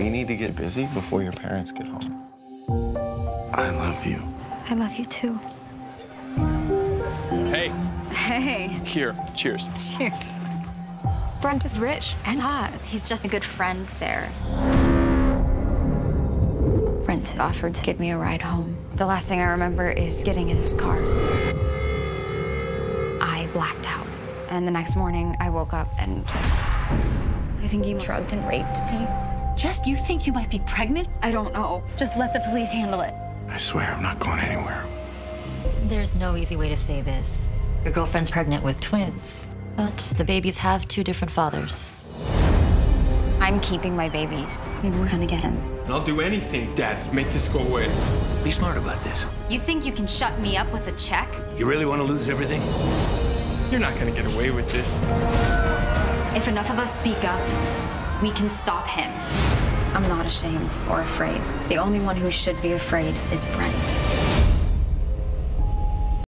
We need to get busy before your parents get home. I love you. I love you too. Hey, Hey. here, cheers. Cheers. Brent is rich and hot. He's just a good friend, Sarah. Brent offered to give me a ride home. The last thing I remember is getting in his car. I blacked out. And the next morning, I woke up and I think he drugged and raped me. Jess, do you think you might be pregnant? I don't know. Just let the police handle it. I swear I'm not going anywhere. There's no easy way to say this. Your girlfriend's pregnant with twins, but the babies have two different fathers. I'm keeping my babies. Maybe we're gonna get him. I'll do anything, Dad, to make this go away. Be smart about this. You think you can shut me up with a check? You really want to lose everything? You're not gonna get away with this. If enough of us speak up, we can stop him. I'm not ashamed or afraid. The only one who should be afraid is Brent.